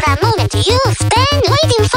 for a moment you spend waiting for